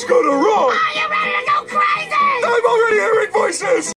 It's gonna rock! Are you ready to go crazy? I'm already hearing voices!